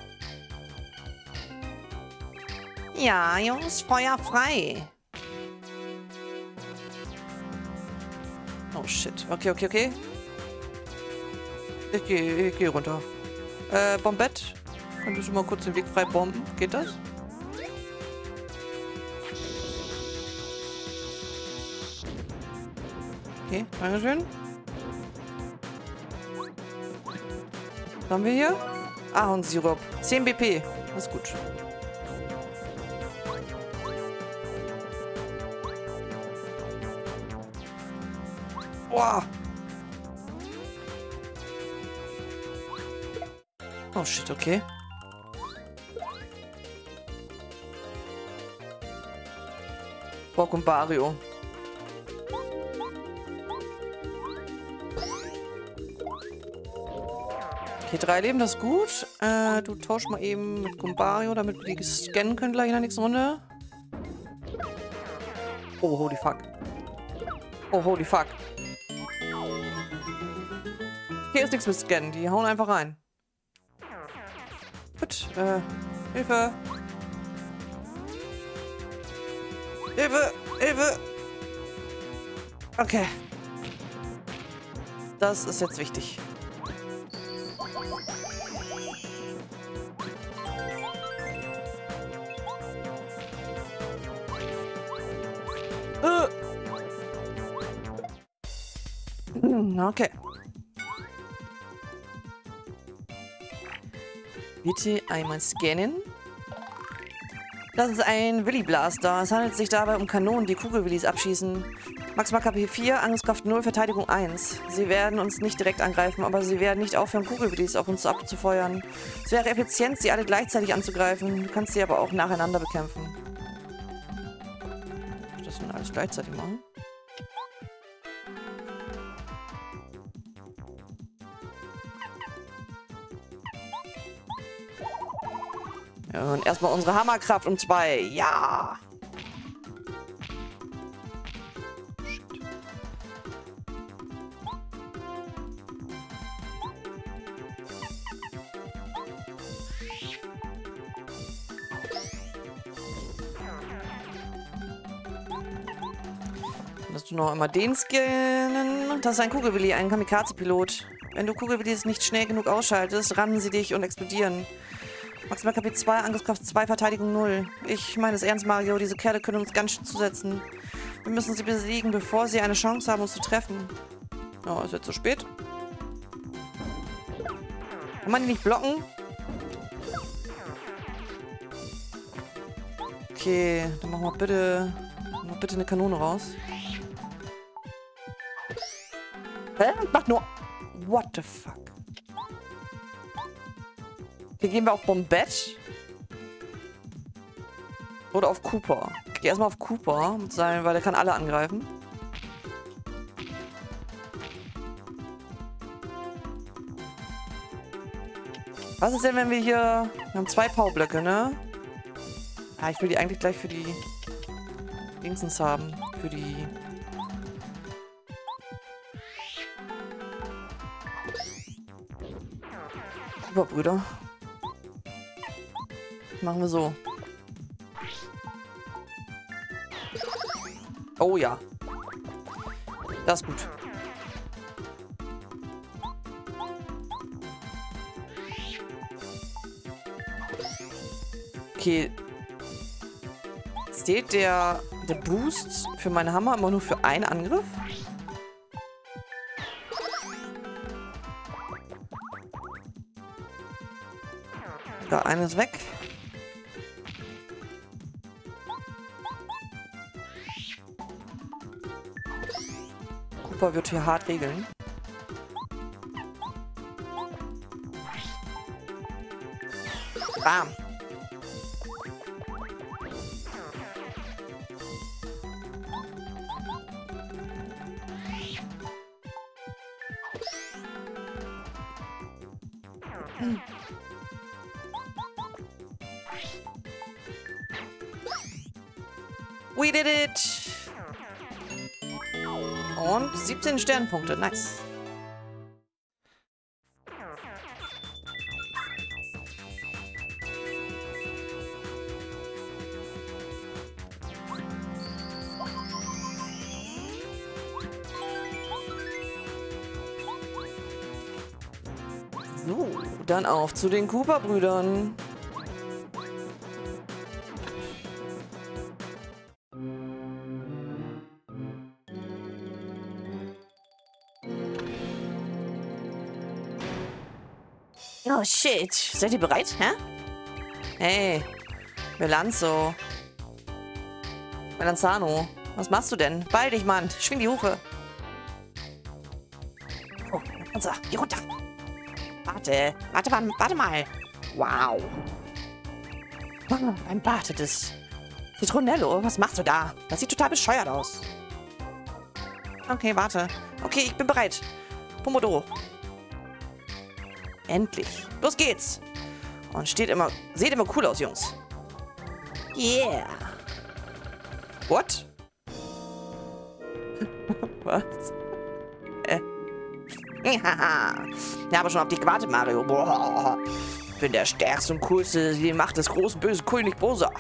Ja, Jungs, Feuer frei. Oh, shit. Okay, okay, okay. Ich gehe geh runter. Äh, Bombett? Könntest du mal kurz den Weg frei bomben? Geht das? Okay, Dankeschön. Was haben wir hier? Ahornsirup. 10 BP. Das ist gut. Boah. Oh shit, okay. Bock und Bario. Okay, drei Leben, das ist gut. Äh, du tausch mal eben mit Gumbario, damit wir die scannen können gleich in der nächsten Runde. Oh, holy fuck. Oh, holy fuck. Hier ist nichts mit Scannen, die hauen einfach rein. Gut, äh, Hilfe. Hilfe! Hilfe! Okay. Das ist jetzt wichtig. Äh. Okay. Bitte einmal scannen. Das ist ein Willy Blaster. Es handelt sich dabei um Kanonen, die Kugelwillis abschießen. Maximal KP 4, Angriffskraft 0, Verteidigung 1. Sie werden uns nicht direkt angreifen, aber sie werden nicht aufhören, Kugelwillis auf uns abzufeuern. Es wäre effizient, sie alle gleichzeitig anzugreifen. Du kannst sie aber auch nacheinander bekämpfen. Das dann alles gleichzeitig machen. Und erstmal unsere Hammerkraft um zwei. Ja! Lass du noch einmal den scannen. Das ist ein Kugelwilli, ein Kamikaze-Pilot. Wenn du Kugelwillis nicht schnell genug ausschaltest, rammen sie dich und explodieren. Maximal KP 2, Angriffskraft 2, Verteidigung 0. Ich meine es ernst, Mario. Diese Kerle können uns ganz schön zusetzen. Wir müssen sie besiegen, bevor sie eine Chance haben, uns zu treffen. Oh, ist jetzt zu spät. Kann man die nicht blocken? Okay, dann machen wir bitte, machen wir bitte eine Kanone raus. Hä? Mach nur... What the fuck? Hier gehen wir auf Bombett. Oder auf Cooper. Ich gehe erstmal auf Cooper, weil der kann alle angreifen. Was ist denn, wenn wir hier... Wir haben zwei Powerblöcke, ne? Ah, ich will die eigentlich gleich für die Dingsens haben. Für die... Super, Brüder. Machen wir so. Oh ja. Das ist gut. Okay. Zählt der, der Boost für meinen Hammer immer nur für einen Angriff? Da, eines weg. Cooper wird hier hart regeln. Bam. 17 Sternpunkte, nice. So, dann auf zu den Cooper-Brüdern. Shit, seid ihr bereit, hä? Hey, Melanzo. Melanzano, was machst du denn? Beeil dich, Mann. Schwing die Hufe. Oh, Melanza, geh runter. Warte, warte, warte, warte mal. Wow. Oh, ein bartetes Citronello, was machst du da? Das sieht total bescheuert aus. Okay, warte. Okay, ich bin bereit. Pomodoro. Endlich. Los geht's. Und steht immer, seht immer cool aus, Jungs. Yeah. What? Was? Äh. ja, aber schon auf dich gewartet, Mario. Boah. Ich bin der stärkste und coolste, die Macht des großen, bösen König Bosa.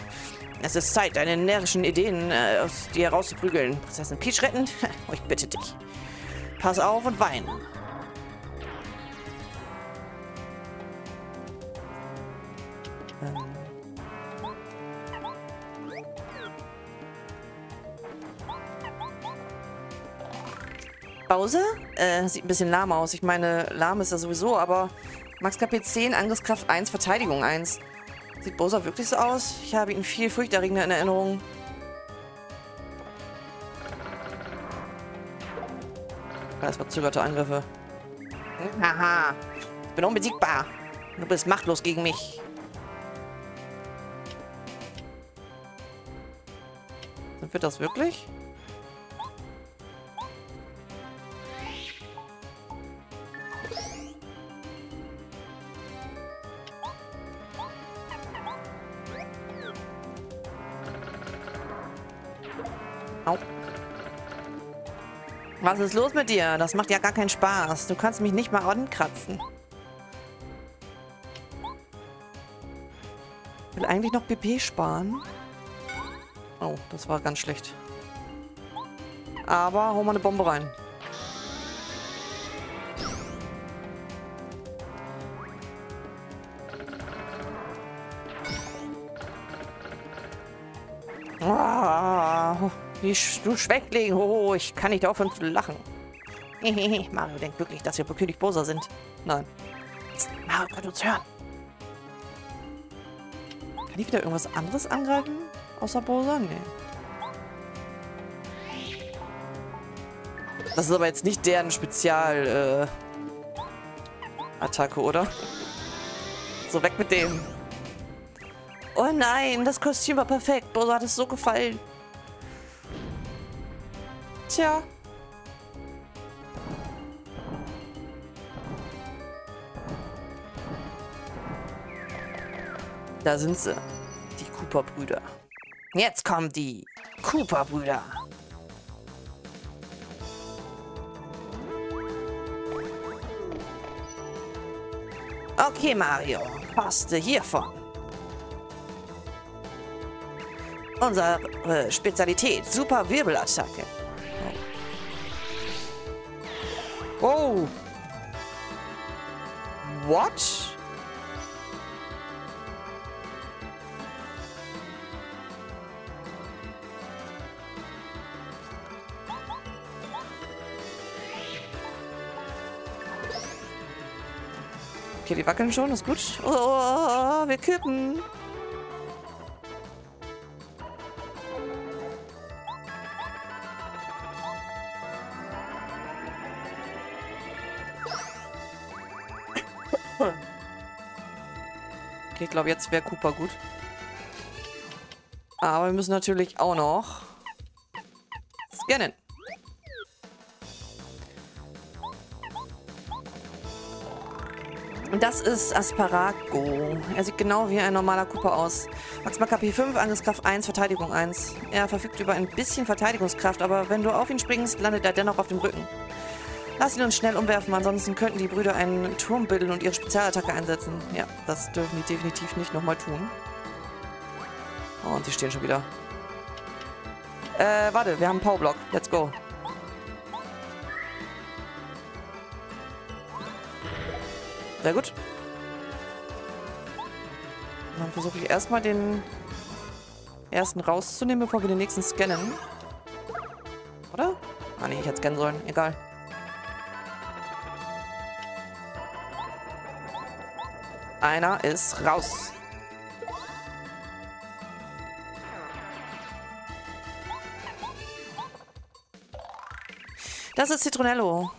Es ist Zeit, deine närrischen Ideen äh, aus dir herauszuprügeln. Prinzessin Peach retten? Ich bitte dich. Pass auf und wein. Pause? Äh, sieht ein bisschen lahm aus. Ich meine, lahm ist er sowieso, aber Max KP 10, Angriffskraft 1, Verteidigung 1. Sieht Bowser wirklich so aus? Ich habe ihn viel furchterregender in Erinnerung. Das verzögerte Angriffe. Haha. Ich bin unbesiegbar. Du bist machtlos gegen mich. Sind wir das wirklich? Was ist los mit dir? Das macht ja gar keinen Spaß. Du kannst mich nicht mal ankratzen. Ich will eigentlich noch BP sparen. Oh, das war ganz schlecht. Aber hau mal eine Bombe rein. Wie du Schwächling. Oh, ich kann nicht aufhören zu lachen. Mario denkt wirklich, dass wir König Bosa sind. Nein. Mario kann uns hören. Kann ich wieder irgendwas anderes angreifen? Außer Bosa? Nee. Das ist aber jetzt nicht deren Spezial, äh, Attacke, oder? So, weg mit dem. Oh nein, das Kostüm war perfekt. Bosa hat es so gefallen. Tja. Da sind sie. Die Cooper-Brüder. Jetzt kommen die Cooper-Brüder. Okay, Mario, koste hiervon. Unsere Spezialität, Super Wirbelattacke. Oh. oh. What? Okay, die wackeln schon, ist gut. Oh, wir kippen. Glaube, jetzt wäre Cooper gut. Aber wir müssen natürlich auch noch scannen. Und das ist Asparago. Er sieht genau wie ein normaler Cooper aus. Maximal KP 5, Angriffskraft 1, Verteidigung 1. Er verfügt über ein bisschen Verteidigungskraft, aber wenn du auf ihn springst, landet er dennoch auf dem Rücken. Lass ihn uns schnell umwerfen, ansonsten könnten die Brüder einen Turm bilden und ihre Spezialattacke einsetzen. Ja, das dürfen die definitiv nicht nochmal tun. Oh, und sie stehen schon wieder. Äh, warte, wir haben einen Powerblock. Let's go. Sehr gut. Dann versuche ich erstmal den ersten rauszunehmen, bevor wir den nächsten scannen. Oder? Ah ne, ich hätte scannen sollen. Egal. Einer ist raus. Das ist Citronello.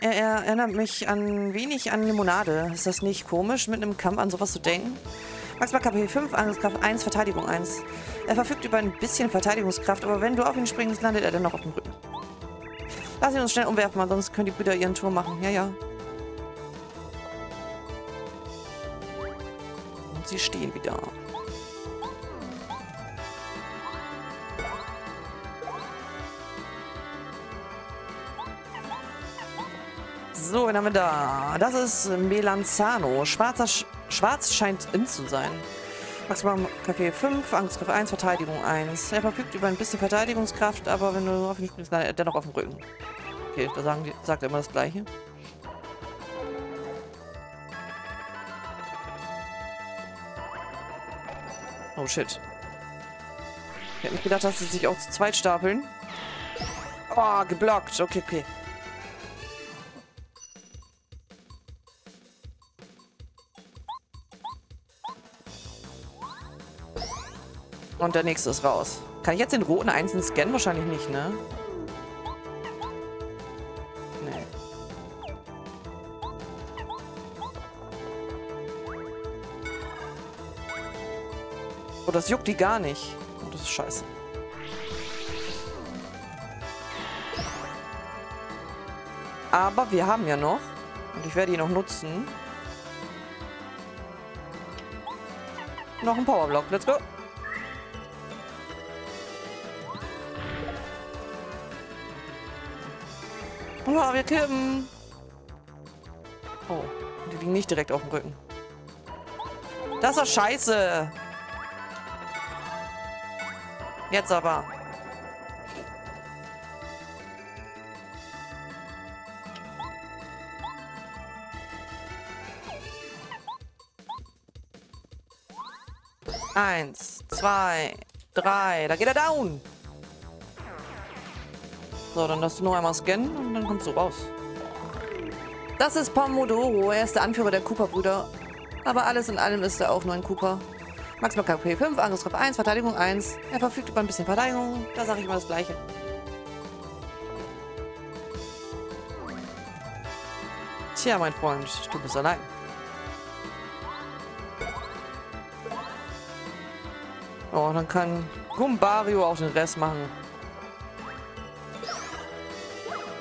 Er, er, erinnert mich an wenig an Limonade. Ist das nicht komisch, mit einem Kampf an sowas zu denken? Maximal KP 5, Angriffskraft 1, Verteidigung 1. Er verfügt über ein bisschen Verteidigungskraft, aber wenn du auf ihn springst, landet er dennoch auf dem Rücken. Lass ihn uns schnell umwerfen, ansonsten können die Brüder ihren Turm machen. Ja, ja. Sie stehen wieder. So, wen haben wir da? Das ist Melanzano. Schwarzer Sch Schwarz scheint in zu sein. Maximal KP 5, Angriff 1, Verteidigung 1. Er verfügt über ein bisschen Verteidigungskraft, aber wenn du auf ihn spielst, dann dennoch auf dem Rücken. Okay, da sagen die, sagt er immer das Gleiche. Oh shit. Ich hätte nicht gedacht, dass sie sich auch zu zweit stapeln. Oh, geblockt. Okay, okay. Und der nächste ist raus. Kann ich jetzt den roten einzeln scannen? Wahrscheinlich nicht, ne? Oh, das juckt die gar nicht. Oh, das ist scheiße. Aber wir haben ja noch. Und ich werde ihn noch nutzen. Noch ein Powerblock. Let's go. Oh, wir kippen. Oh, die liegen nicht direkt auf dem Rücken. Das ist doch scheiße. Jetzt aber. Eins, zwei, drei. Da geht er down. So, dann darfst du noch einmal scannen und dann kommst du raus. Das ist Pomodoro. Er ist der Anführer der Cooper-Brüder. Aber alles in allem ist er auch nur ein Cooper. Maximal KP 5, Angriffskraft 1, Verteidigung 1. Er verfügt über ein bisschen Verteidigung. Da sage ich immer das Gleiche. Tja, mein Freund, du bist allein. Oh, dann kann Gumbario auch den Rest machen.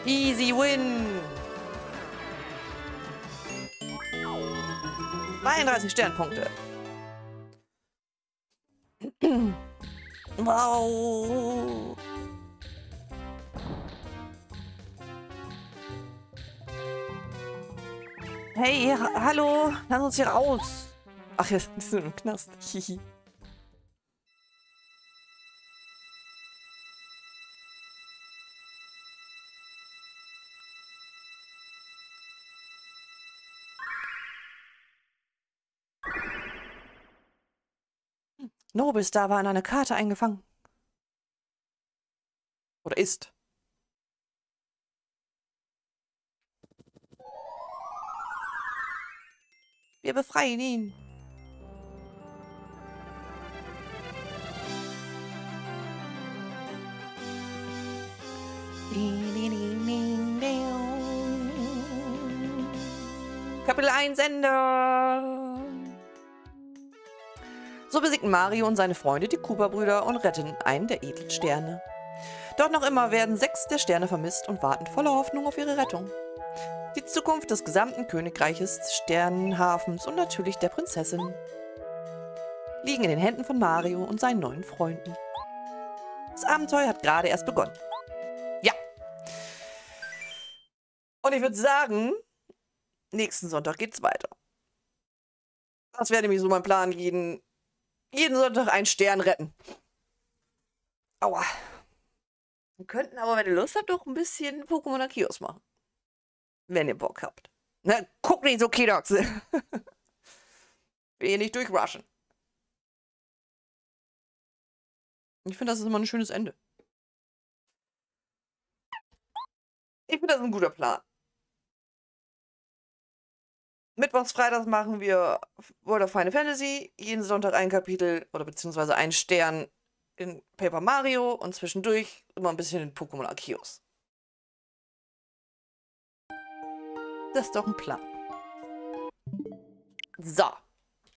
Easy win! 32 Sternpunkte. Wow. Hey, ha hallo, lass uns hier raus. Ach, jetzt sind wir im Knast. Hihi. Nobis da war in eine Karte eingefangen. Oder ist. Wir befreien ihn. Kapitel 1 Ende. So besiegten Mario und seine Freunde die Cooper-Brüder und retten einen der edlen Sterne. Dort noch immer werden sechs der Sterne vermisst und warten voller Hoffnung auf ihre Rettung. Die Zukunft des gesamten Königreiches, des Sternenhafens und natürlich der Prinzessin liegen in den Händen von Mario und seinen neuen Freunden. Das Abenteuer hat gerade erst begonnen. Ja. Und ich würde sagen, nächsten Sonntag geht's weiter. Das wäre nämlich so mein Plan, jeden, jeden Sonntag einen Stern retten. Aua. Wir könnten aber, wenn ihr Lust habt, auch ein bisschen Pokémon Arceus machen. Wenn ihr Bock habt. Na, guck nicht so, Kidox. Will hier nicht durchrushen. Ich finde, das ist immer ein schönes Ende. Ich finde, das ist ein guter Plan. Mittwochs, Freitags machen wir World of Final Fantasy. Jeden Sonntag ein Kapitel oder beziehungsweise ein Stern in Paper Mario und zwischendurch immer ein bisschen in Pokémon Arceus. Das ist doch ein Plan. So.